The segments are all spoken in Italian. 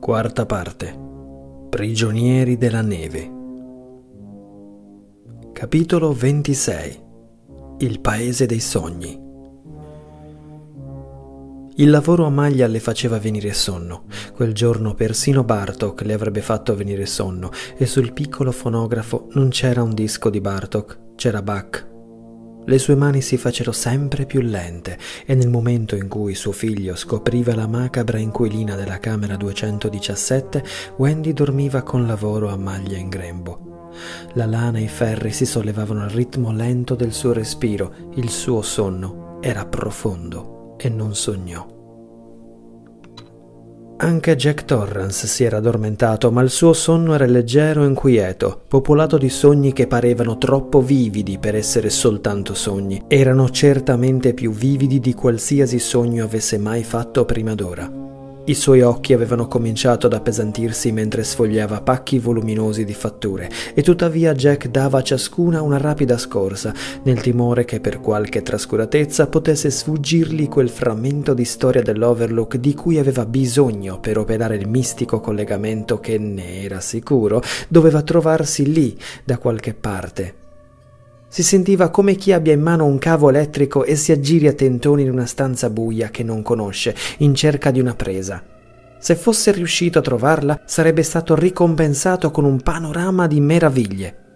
Quarta parte. Prigionieri della neve. Capitolo 26. Il paese dei sogni. Il lavoro a maglia le faceva venire sonno. Quel giorno persino Bartok le avrebbe fatto venire sonno e sul piccolo fonografo non c'era un disco di Bartok, c'era Bach le sue mani si fecero sempre più lente e nel momento in cui suo figlio scopriva la macabra inquilina della camera 217, Wendy dormiva con lavoro a maglia in grembo. La lana e i ferri si sollevavano al ritmo lento del suo respiro, il suo sonno era profondo e non sognò. Anche Jack Torrance si era addormentato, ma il suo sonno era leggero e inquieto, popolato di sogni che parevano troppo vividi per essere soltanto sogni. Erano certamente più vividi di qualsiasi sogno avesse mai fatto prima d'ora. I suoi occhi avevano cominciato ad appesantirsi mentre sfogliava pacchi voluminosi di fatture e tuttavia Jack dava a ciascuna una rapida scorsa, nel timore che per qualche trascuratezza potesse sfuggirgli quel frammento di storia dell'Overlook di cui aveva bisogno per operare il mistico collegamento che, ne era sicuro, doveva trovarsi lì, da qualche parte, si sentiva come chi abbia in mano un cavo elettrico e si aggiri a tentoni in una stanza buia che non conosce, in cerca di una presa. Se fosse riuscito a trovarla, sarebbe stato ricompensato con un panorama di meraviglie.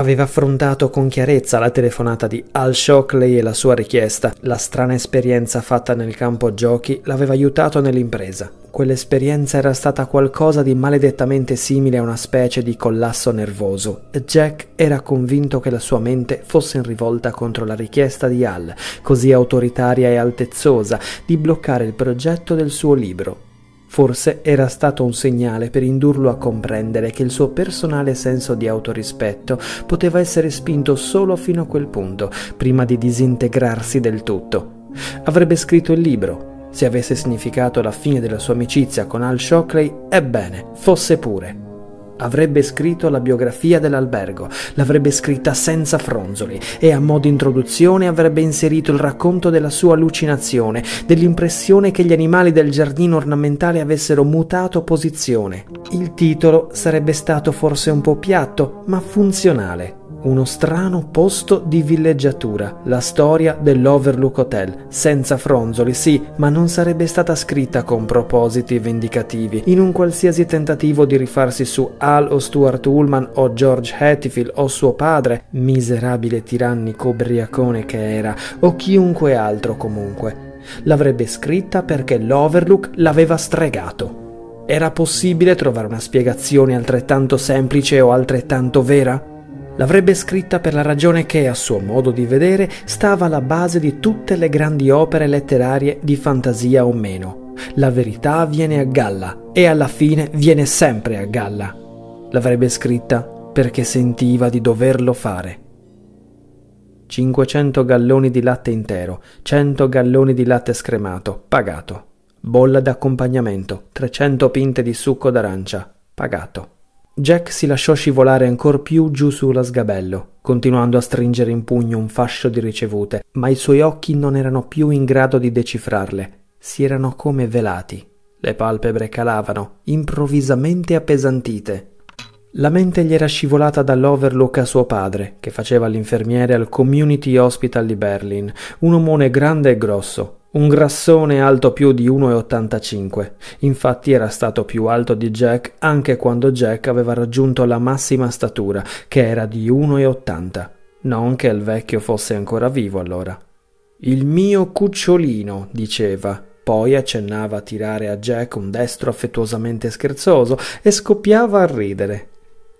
Aveva affrontato con chiarezza la telefonata di Al Shockley e la sua richiesta. La strana esperienza fatta nel campo giochi l'aveva aiutato nell'impresa. Quell'esperienza era stata qualcosa di maledettamente simile a una specie di collasso nervoso e Jack era convinto che la sua mente fosse in rivolta contro la richiesta di Al, così autoritaria e altezzosa, di bloccare il progetto del suo libro. Forse era stato un segnale per indurlo a comprendere che il suo personale senso di autorispetto poteva essere spinto solo fino a quel punto, prima di disintegrarsi del tutto. Avrebbe scritto il libro. Se avesse significato la fine della sua amicizia con Al Shockley, ebbene, fosse pure avrebbe scritto la biografia dell'albergo, l'avrebbe scritta senza fronzoli e a modo introduzione avrebbe inserito il racconto della sua allucinazione, dell'impressione che gli animali del giardino ornamentale avessero mutato posizione. Il titolo sarebbe stato forse un po' piatto, ma funzionale uno strano posto di villeggiatura, la storia dell'Overlook Hotel, senza fronzoli, sì, ma non sarebbe stata scritta con propositi vendicativi, in un qualsiasi tentativo di rifarsi su Al o Stuart Ullman o George Hatfield o suo padre, miserabile tirannico ubriacone che era, o chiunque altro comunque. L'avrebbe scritta perché l'Overlook l'aveva stregato. Era possibile trovare una spiegazione altrettanto semplice o altrettanto vera? L'avrebbe scritta per la ragione che, a suo modo di vedere, stava alla base di tutte le grandi opere letterarie di fantasia o meno. La verità viene a galla e alla fine viene sempre a galla. L'avrebbe scritta perché sentiva di doverlo fare. 500 galloni di latte intero, 100 galloni di latte scremato, pagato. Bolla d'accompagnamento, 300 pinte di succo d'arancia, pagato. Jack si lasciò scivolare ancor più giù sulla sgabello, continuando a stringere in pugno un fascio di ricevute, ma i suoi occhi non erano più in grado di decifrarle, si erano come velati. Le palpebre calavano, improvvisamente appesantite. La mente gli era scivolata dall'overlook a suo padre, che faceva l'infermiere al Community Hospital di Berlin, un omone grande e grosso, un grassone alto più di 1,85. Infatti era stato più alto di Jack anche quando Jack aveva raggiunto la massima statura, che era di 1,80. Non che il vecchio fosse ancora vivo allora. Il mio cucciolino, diceva. Poi accennava a tirare a Jack un destro affettuosamente scherzoso e scoppiava a ridere.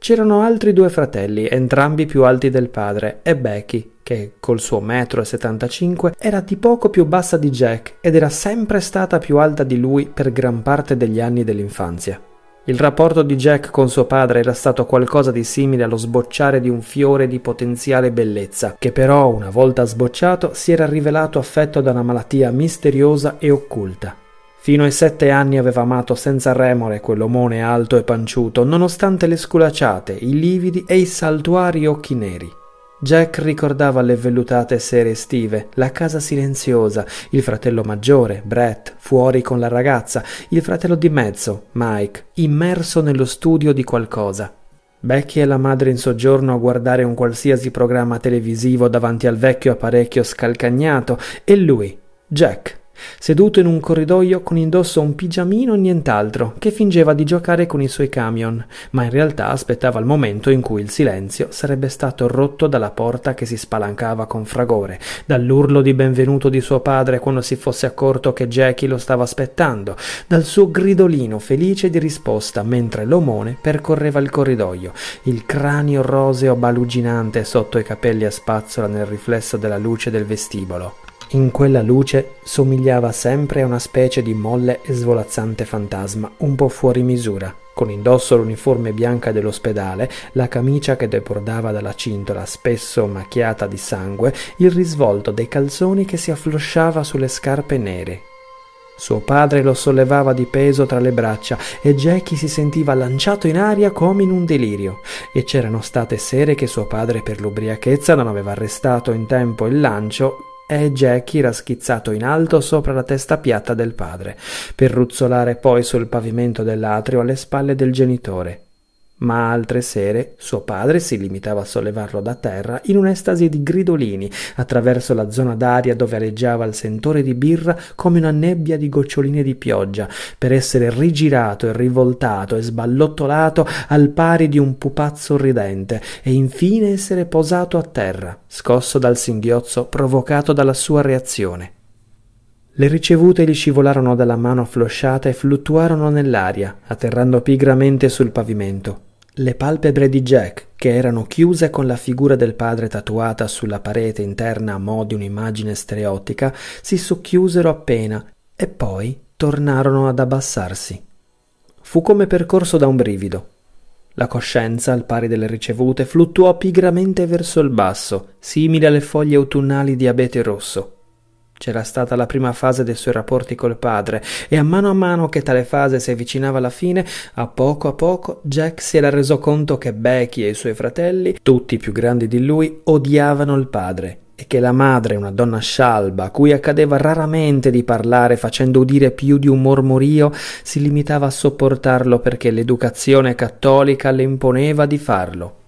C'erano altri due fratelli, entrambi più alti del padre, e Becky, che col suo metro e 75 era di poco più bassa di Jack ed era sempre stata più alta di lui per gran parte degli anni dell'infanzia. Il rapporto di Jack con suo padre era stato qualcosa di simile allo sbocciare di un fiore di potenziale bellezza, che però, una volta sbocciato, si era rivelato affetto da una malattia misteriosa e occulta. Fino ai sette anni aveva amato senza remore quell'omone alto e panciuto, nonostante le sculacciate, i lividi e i saltuari occhi neri. Jack ricordava le vellutate sere estive, la casa silenziosa, il fratello maggiore, Brett, fuori con la ragazza, il fratello di mezzo, Mike, immerso nello studio di qualcosa. Becky e la madre in soggiorno a guardare un qualsiasi programma televisivo davanti al vecchio apparecchio scalcagnato e lui, Jack, seduto in un corridoio con indosso un pigiamino e nient'altro, che fingeva di giocare con i suoi camion, ma in realtà aspettava il momento in cui il silenzio sarebbe stato rotto dalla porta che si spalancava con fragore, dall'urlo di benvenuto di suo padre quando si fosse accorto che Jackie lo stava aspettando, dal suo gridolino felice di risposta mentre l'omone percorreva il corridoio, il cranio roseo baluginante sotto i capelli a spazzola nel riflesso della luce del vestibolo. In quella luce somigliava sempre a una specie di molle e svolazzante fantasma, un po' fuori misura, con indosso l'uniforme bianca dell'ospedale, la camicia che debordava dalla cintola spesso macchiata di sangue, il risvolto dei calzoni che si afflosciava sulle scarpe nere. Suo padre lo sollevava di peso tra le braccia e Jackie si sentiva lanciato in aria come in un delirio. E c'erano state sere che suo padre per l'ubriachezza non aveva arrestato in tempo il lancio e Jackie era schizzato in alto sopra la testa piatta del padre, per ruzzolare poi sul pavimento dell'atrio alle spalle del genitore ma altre sere suo padre si limitava a sollevarlo da terra in un'estasi di gridolini attraverso la zona d'aria dove aleggiava il sentore di birra come una nebbia di goccioline di pioggia, per essere rigirato e rivoltato e sballottolato al pari di un pupazzo ridente e infine essere posato a terra, scosso dal singhiozzo provocato dalla sua reazione. Le ricevute gli scivolarono dalla mano afflosciata e fluttuarono nell'aria, atterrando pigramente sul pavimento. Le palpebre di Jack, che erano chiuse con la figura del padre tatuata sulla parete interna a mo' di un'immagine stereotica, si socchiusero appena e poi tornarono ad abbassarsi. Fu come percorso da un brivido. La coscienza, al pari delle ricevute, fluttuò pigramente verso il basso, simile alle foglie autunnali di abete rosso. C'era stata la prima fase dei suoi rapporti col padre e a mano a mano che tale fase si avvicinava alla fine, a poco a poco Jack si era reso conto che Becky e i suoi fratelli, tutti più grandi di lui, odiavano il padre e che la madre, una donna scialba, a cui accadeva raramente di parlare facendo udire più di un mormorio, si limitava a sopportarlo perché l'educazione cattolica le imponeva di farlo.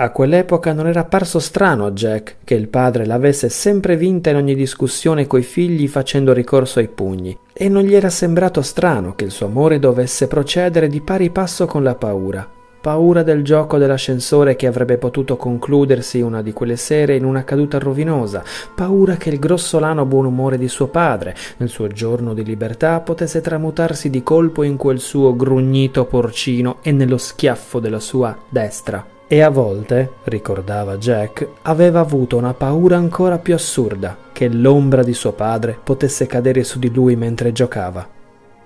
A quell'epoca non era apparso strano a Jack che il padre l'avesse sempre vinta in ogni discussione coi figli facendo ricorso ai pugni, e non gli era sembrato strano che il suo amore dovesse procedere di pari passo con la paura. Paura del gioco dell'ascensore che avrebbe potuto concludersi una di quelle sere in una caduta rovinosa, paura che il grossolano buon umore di suo padre, nel suo giorno di libertà, potesse tramutarsi di colpo in quel suo grugnito porcino e nello schiaffo della sua destra e a volte, ricordava Jack, aveva avuto una paura ancora più assurda che l'ombra di suo padre potesse cadere su di lui mentre giocava.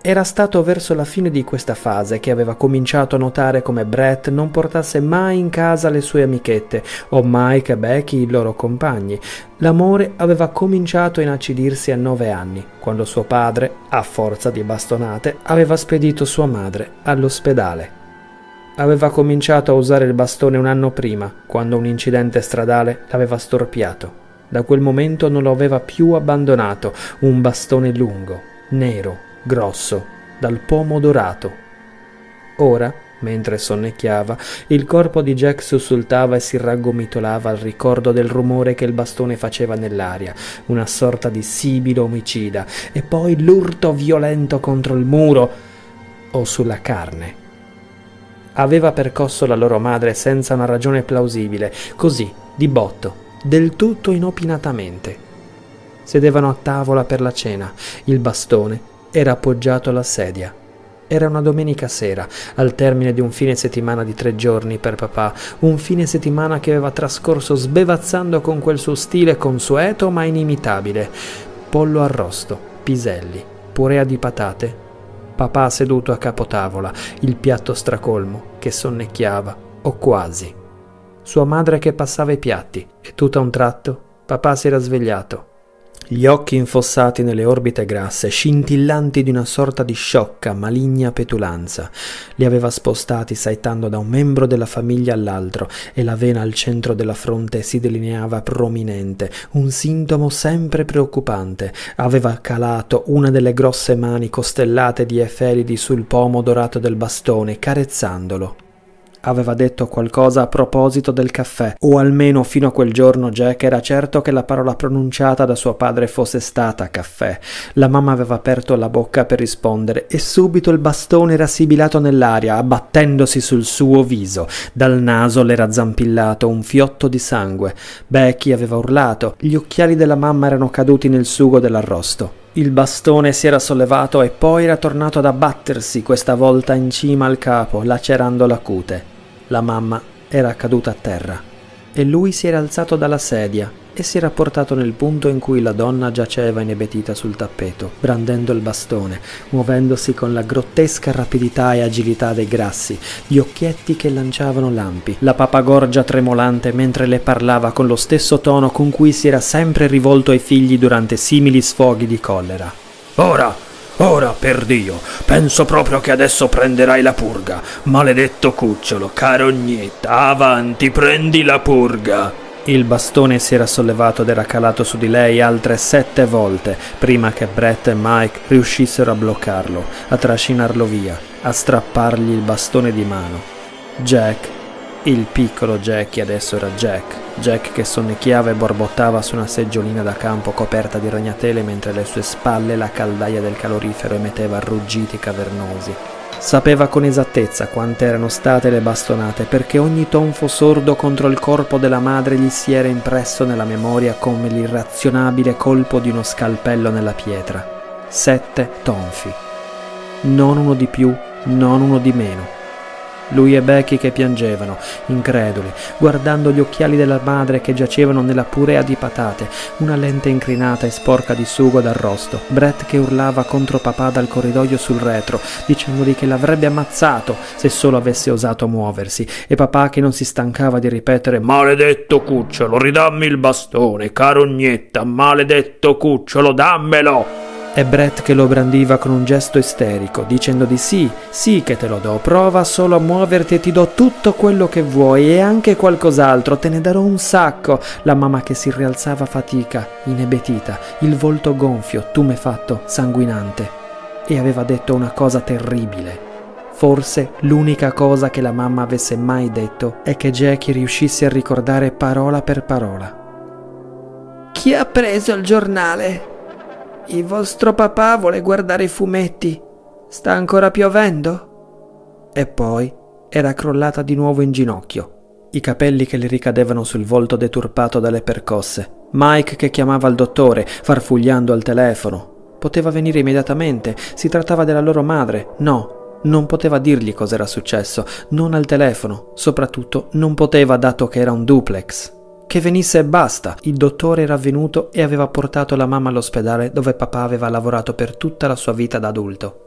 Era stato verso la fine di questa fase che aveva cominciato a notare come Brett non portasse mai in casa le sue amichette o Mike e Becky i loro compagni. L'amore aveva cominciato a inacidirsi a nove anni, quando suo padre, a forza di bastonate, aveva spedito sua madre all'ospedale. Aveva cominciato a usare il bastone un anno prima, quando un incidente stradale l'aveva storpiato. Da quel momento non lo aveva più abbandonato, un bastone lungo, nero, grosso, dal pomo dorato. Ora, mentre sonnecchiava, il corpo di Jack sussultava e si raggomitolava al ricordo del rumore che il bastone faceva nell'aria, una sorta di sibilo omicida, e poi l'urto violento contro il muro o sulla carne aveva percosso la loro madre senza una ragione plausibile, così, di botto, del tutto inopinatamente. Sedevano a tavola per la cena, il bastone era appoggiato alla sedia. Era una domenica sera, al termine di un fine settimana di tre giorni per papà, un fine settimana che aveva trascorso sbevazzando con quel suo stile consueto ma inimitabile. Pollo arrosto, piselli, purea di patate, papà seduto a capotavola, il piatto stracolmo, che sonnecchiava, o quasi. Sua madre che passava i piatti, e tutto a un tratto papà si era svegliato. Gli occhi infossati nelle orbite grasse, scintillanti di una sorta di sciocca, maligna petulanza, li aveva spostati saettando da un membro della famiglia all'altro e la vena al centro della fronte si delineava prominente, un sintomo sempre preoccupante. Aveva calato una delle grosse mani costellate di efelidi sul pomo dorato del bastone, carezzandolo aveva detto qualcosa a proposito del caffè, o almeno fino a quel giorno Jack era certo che la parola pronunciata da suo padre fosse stata caffè. La mamma aveva aperto la bocca per rispondere e subito il bastone era sibilato nell'aria, abbattendosi sul suo viso. Dal naso le era zampillato un fiotto di sangue. Becky aveva urlato, gli occhiali della mamma erano caduti nel sugo dell'arrosto. Il bastone si era sollevato e poi era tornato ad abbattersi, questa volta in cima al capo, lacerando la cute. La mamma era caduta a terra e lui si era alzato dalla sedia e si era portato nel punto in cui la donna giaceva inebetita sul tappeto, brandendo il bastone, muovendosi con la grottesca rapidità e agilità dei grassi, gli occhietti che lanciavano lampi, la papagorgia tremolante mentre le parlava con lo stesso tono con cui si era sempre rivolto ai figli durante simili sfoghi di collera. Ora, Ora, per Dio, penso proprio che adesso prenderai la purga. Maledetto cucciolo, carognetta, avanti, prendi la purga. Il bastone si era sollevato ed era calato su di lei altre sette volte prima che Brett e Mike riuscissero a bloccarlo, a trascinarlo via, a strappargli il bastone di mano. Jack il piccolo Jackie adesso era Jack, Jack che sonnecchiava e borbottava su una seggiolina da campo coperta di ragnatele mentre alle sue spalle la caldaia del calorifero emetteva ruggiti cavernosi. Sapeva con esattezza quante erano state le bastonate perché ogni tonfo sordo contro il corpo della madre gli si era impresso nella memoria come l'irrazionabile colpo di uno scalpello nella pietra. Sette tonfi. Non uno di più, non uno di meno lui e Becky che piangevano, increduli, guardando gli occhiali della madre che giacevano nella purea di patate, una lente incrinata e sporca di sugo d'arrosto, Brett che urlava contro papà dal corridoio sul retro, dicendogli che l'avrebbe ammazzato se solo avesse osato muoversi, e papà che non si stancava di ripetere Maledetto cucciolo, ridammi il bastone, carognetta, maledetto cucciolo, dammelo! E Brett che lo brandiva con un gesto isterico, dicendo di sì, sì che te lo do, prova solo a muoverti e ti do tutto quello che vuoi e anche qualcos'altro, te ne darò un sacco. La mamma che si rialzava fatica, inebetita, il volto gonfio, tume fatto, sanguinante. E aveva detto una cosa terribile. Forse l'unica cosa che la mamma avesse mai detto è che Jackie riuscisse a ricordare parola per parola. Chi ha preso il giornale? Il vostro papà vuole guardare i fumetti. Sta ancora piovendo? E poi era crollata di nuovo in ginocchio, i capelli che le ricadevano sul volto deturpato dalle percosse. Mike che chiamava il dottore, farfugliando al telefono. Poteva venire immediatamente, si trattava della loro madre. No, non poteva dirgli cos'era successo, non al telefono, soprattutto non poteva dato che era un duplex. Che venisse e basta. Il dottore era venuto e aveva portato la mamma all'ospedale dove papà aveva lavorato per tutta la sua vita da adulto.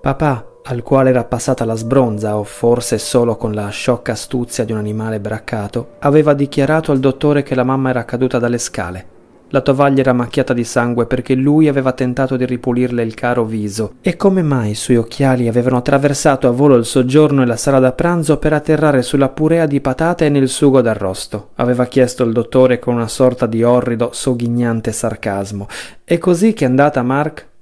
Papà, al quale era passata la sbronza, o forse solo con la sciocca astuzia di un animale braccato, aveva dichiarato al dottore che la mamma era caduta dalle scale la tovaglia era macchiata di sangue perché lui aveva tentato di ripulirle il caro viso. E come mai i suoi occhiali avevano attraversato a volo il soggiorno e la sala da pranzo per atterrare sulla purea di patate e nel sugo d'arrosto? Aveva chiesto il dottore con una sorta di orrido, sogghignante sarcasmo. È così che è andata, Mark?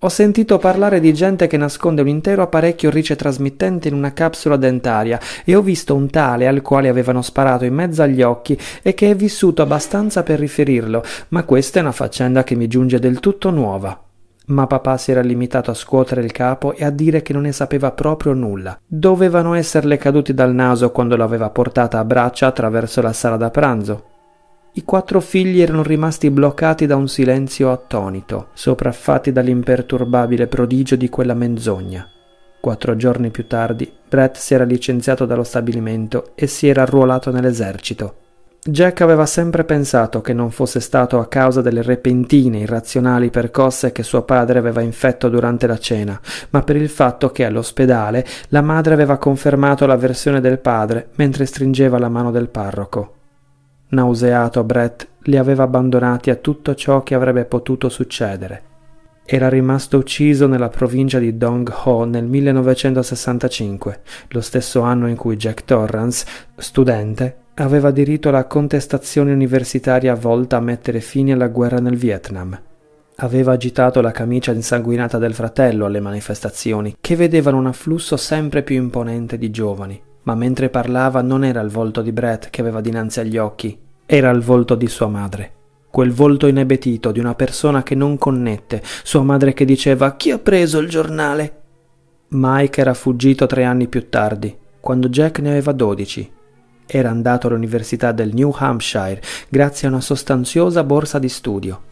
Ho sentito parlare di gente che nasconde un intero apparecchio ricetrasmittente in una capsula dentaria e ho visto un tale al quale avevano sparato in mezzo agli occhi e che è vissuto abbastanza per riferirlo, ma questa è una faccenda che mi giunge del tutto nuova. Ma papà si era limitato a scuotere il capo e a dire che non ne sapeva proprio nulla. Dovevano esserle caduti dal naso quando l'aveva portata a braccia attraverso la sala da pranzo. I quattro figli erano rimasti bloccati da un silenzio attonito, sopraffatti dall'imperturbabile prodigio di quella menzogna. Quattro giorni più tardi, Brett si era licenziato dallo stabilimento e si era arruolato nell'esercito. Jack aveva sempre pensato che non fosse stato a causa delle repentine, irrazionali percosse che suo padre aveva infetto durante la cena, ma per il fatto che all'ospedale la madre aveva confermato la versione del padre mentre stringeva la mano del parroco. Nauseato, Brett li aveva abbandonati a tutto ciò che avrebbe potuto succedere. Era rimasto ucciso nella provincia di Dong Ho nel 1965, lo stesso anno in cui Jack Torrance, studente, aveva diritto alla contestazione universitaria volta a mettere fine alla guerra nel Vietnam. Aveva agitato la camicia insanguinata del fratello alle manifestazioni, che vedevano un afflusso sempre più imponente di giovani. Ma mentre parlava non era il volto di Brett che aveva dinanzi agli occhi, era il volto di sua madre. Quel volto inebetito di una persona che non connette, sua madre che diceva Chi ha preso il giornale? Mike era fuggito tre anni più tardi, quando Jack ne aveva dodici. Era andato all'università del New Hampshire grazie a una sostanziosa borsa di studio.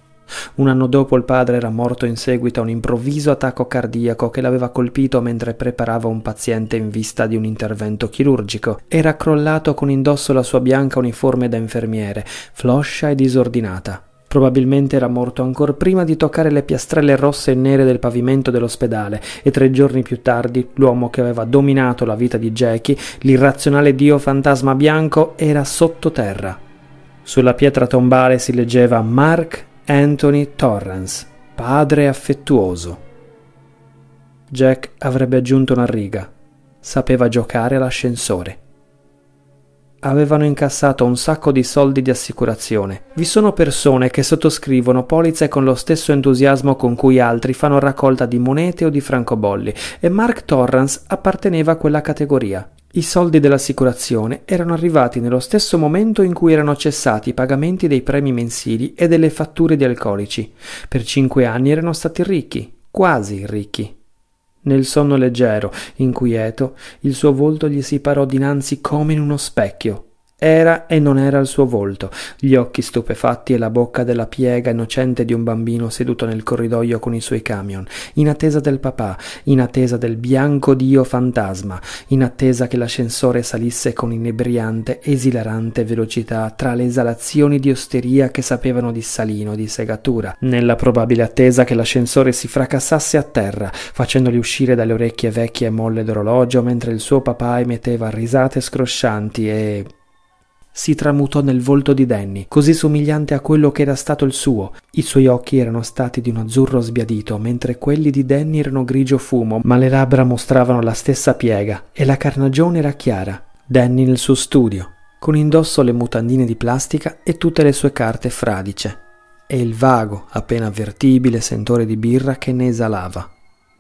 Un anno dopo il padre era morto in seguito a un improvviso attacco cardiaco che l'aveva colpito mentre preparava un paziente in vista di un intervento chirurgico. Era crollato con indosso la sua bianca uniforme da infermiere, floscia e disordinata. Probabilmente era morto ancora prima di toccare le piastrelle rosse e nere del pavimento dell'ospedale e tre giorni più tardi l'uomo che aveva dominato la vita di Jackie, l'irrazionale dio fantasma bianco, era sottoterra. Sulla pietra tombale si leggeva Mark Anthony Torrance, padre affettuoso. Jack avrebbe aggiunto una riga. Sapeva giocare all'ascensore. Avevano incassato un sacco di soldi di assicurazione. Vi sono persone che sottoscrivono polizze con lo stesso entusiasmo con cui altri fanno raccolta di monete o di francobolli, e Mark Torrance apparteneva a quella categoria. I soldi dell'assicurazione erano arrivati nello stesso momento in cui erano cessati i pagamenti dei premi mensili e delle fatture di alcolici. Per cinque anni erano stati ricchi, quasi ricchi. Nel sonno leggero, inquieto, il suo volto gli si parò dinanzi come in uno specchio. Era e non era il suo volto, gli occhi stupefatti e la bocca della piega innocente di un bambino seduto nel corridoio con i suoi camion, in attesa del papà, in attesa del bianco dio fantasma, in attesa che l'ascensore salisse con inebriante, esilarante velocità tra le esalazioni di osteria che sapevano di salino, di segatura, nella probabile attesa che l'ascensore si fracassasse a terra, facendoli uscire dalle orecchie vecchie e molle d'orologio mentre il suo papà emetteva risate scroscianti e si tramutò nel volto di Danny, così somigliante a quello che era stato il suo. I suoi occhi erano stati di un azzurro sbiadito, mentre quelli di Danny erano grigio fumo, ma le labbra mostravano la stessa piega e la carnagione era chiara. Danny nel suo studio, con indosso le mutandine di plastica e tutte le sue carte fradice, e il vago, appena avvertibile sentore di birra che ne esalava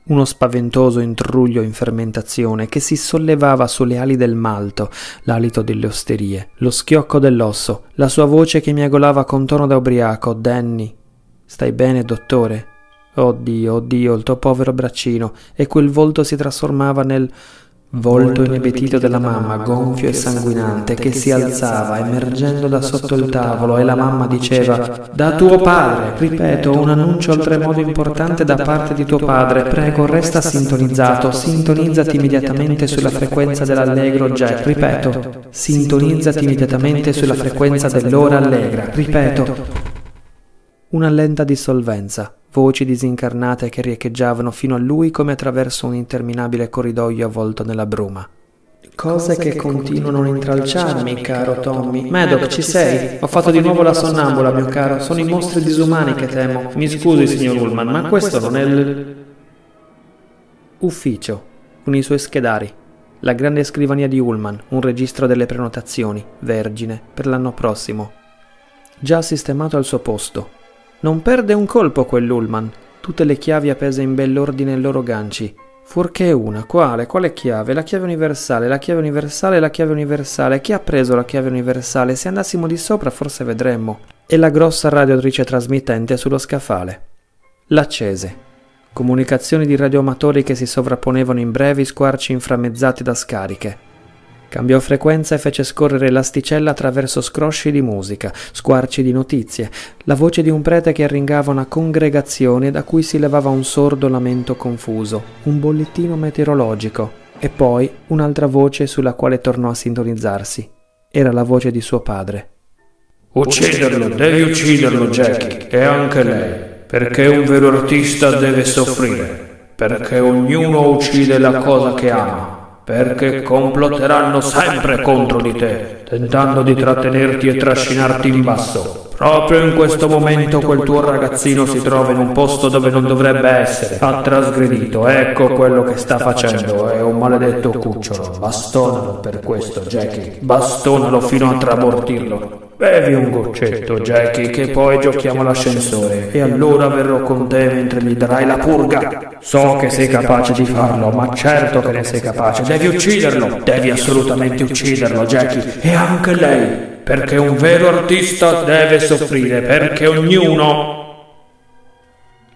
uno spaventoso intruglio in fermentazione che si sollevava sulle ali del malto, l'alito delle osterie, lo schiocco dell'osso, la sua voce che miagolava con tono da ubriaco, Danny. Stai bene, dottore? Oddio, oddio, il tuo povero braccino, e quel volto si trasformava nel volto inebetito della mamma, gonfio e sanguinante, che si alzava, emergendo da sotto il tavolo, e la mamma diceva, da tuo padre, ripeto, un annuncio oltremodo importante da parte di tuo padre, prego, resta sintonizzato, sintonizzati immediatamente sulla frequenza dell'allegro Jack, ripeto, sintonizzati immediatamente sulla frequenza dell'ora allegra, ripeto. Una lenta dissolvenza, voci disincarnate che riecheggiavano fino a lui come attraverso un interminabile corridoio avvolto nella bruma. Cose che continuano a intralciarmi, caro Tommy. Maddox, ci sei? Ho fatto di nuovo la sonnambula, mio caro. Sono i mostri disumani che temo. Mi scusi, signor Ullman, ma questo non è il... Ufficio, con i suoi schedari. La grande scrivania di Ullman, un registro delle prenotazioni, vergine, per l'anno prossimo. Già sistemato al suo posto, non perde un colpo quell'Ullman, tutte le chiavi appese in bell'ordine ai loro ganci. Fuorché una, quale? Quale chiave? La chiave universale, la chiave universale, la chiave universale. Chi ha preso la chiave universale? Se andassimo di sopra forse vedremmo. E la grossa radiotrice trasmittente sullo scaffale. L'accese. Comunicazioni di radioamatori che si sovrapponevano in brevi squarci inframmezzati da scariche. Cambiò frequenza e fece scorrere l'asticella attraverso scrosci di musica, squarci di notizie, la voce di un prete che arringava una congregazione da cui si levava un sordo lamento confuso, un bollettino meteorologico e poi un'altra voce sulla quale tornò a sintonizzarsi. Era la voce di suo padre. Ucciderlo, devi ucciderlo, Jackie, e anche lei, perché un vero artista deve soffrire, perché ognuno uccide la cosa che ama perché complotteranno sempre contro di te, tentando di trattenerti e trascinarti in basso. Proprio in questo momento quel tuo ragazzino si trova in un posto dove non dovrebbe essere. Ha trasgredito, ecco quello che sta facendo, è un maledetto cucciolo. Bastonalo per questo, Jackie. Bastonalo fino a trabortirlo. Bevi un goccetto, Jackie, che poi giochiamo all'ascensore. E allora verrò con te mentre gli darai la purga. So che sei capace di farlo, ma certo che ne sei capace. Devi ucciderlo, devi assolutamente ucciderlo, Jackie, e anche lei, perché un vero artista deve soffrire, perché ognuno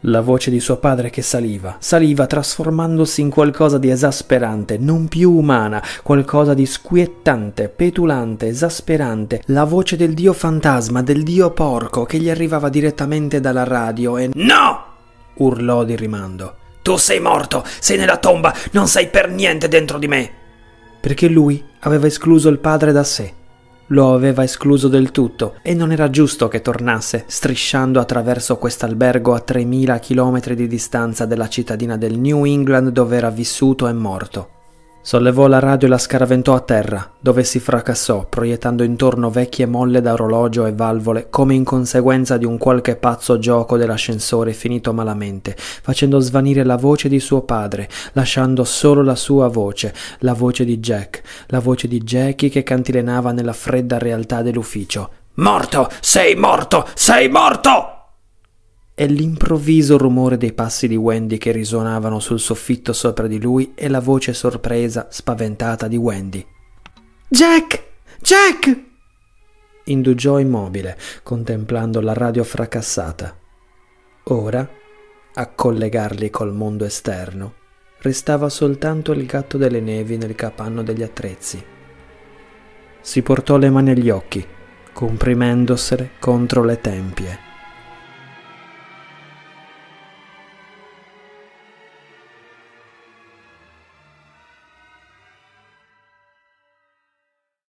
la voce di suo padre che saliva, saliva trasformandosi in qualcosa di esasperante, non più umana, qualcosa di squiettante, petulante, esasperante, la voce del dio fantasma, del dio porco che gli arrivava direttamente dalla radio e No! urlò di rimando. Tu sei morto, sei nella tomba, non sei per niente dentro di me. Perché lui aveva escluso il padre da sé lo aveva escluso del tutto e non era giusto che tornasse strisciando attraverso quest'albergo a 3000 km di distanza dalla cittadina del New England dove era vissuto e morto. Sollevò la radio e la scaraventò a terra, dove si fracassò, proiettando intorno vecchie molle da orologio e valvole, come in conseguenza di un qualche pazzo gioco dell'ascensore finito malamente, facendo svanire la voce di suo padre, lasciando solo la sua voce, la voce di Jack, la voce di Jackie che cantilenava nella fredda realtà dell'ufficio. Morto! Sei morto! Sei morto! E l'improvviso rumore dei passi di Wendy che risuonavano sul soffitto sopra di lui e la voce sorpresa, spaventata di Wendy. Jack! Jack! indugiò immobile, contemplando la radio fracassata. Ora, a collegarli col mondo esterno, restava soltanto il gatto delle nevi nel capanno degli attrezzi. Si portò le mani agli occhi, comprimendosele contro le tempie